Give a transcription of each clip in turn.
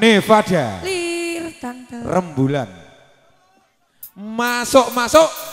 Nevada. Lir tante. Rembulan. Masuk, masuk.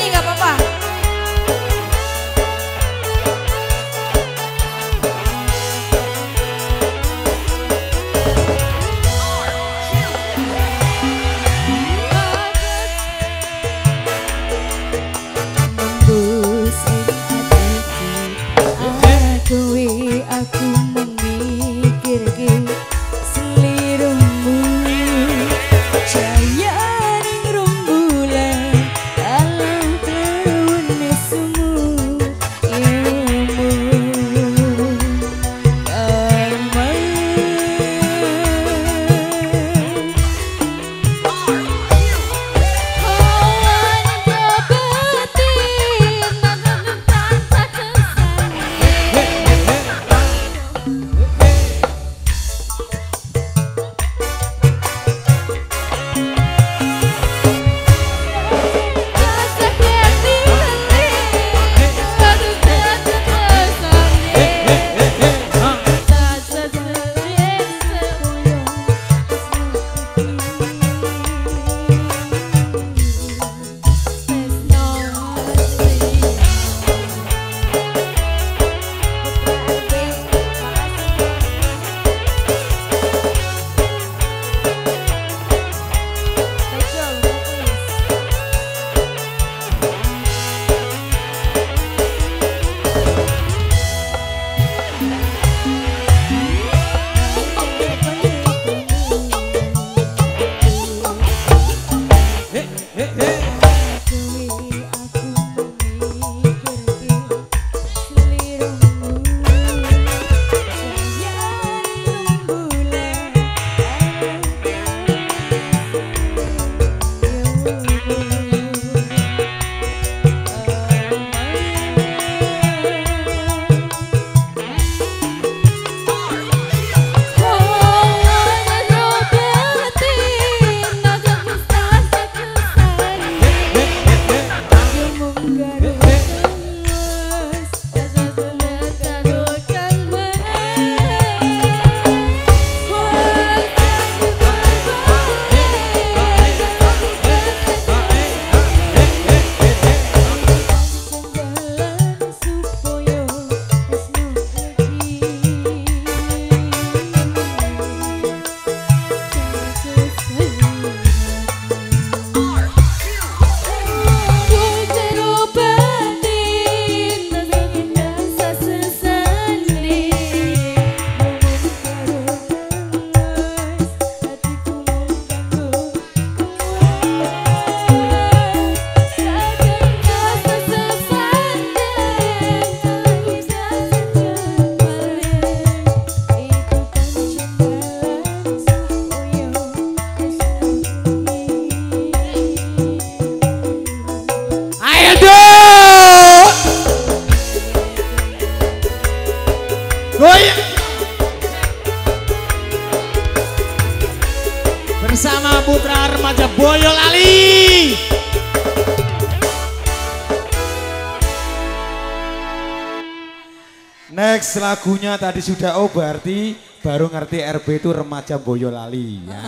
nyanyi gak apa-apa. Aku memikirkan Bersama putra remaja Boyolali. Next lagunya tadi sudah oh berarti baru ngerti RB itu remaja Boyolali ya.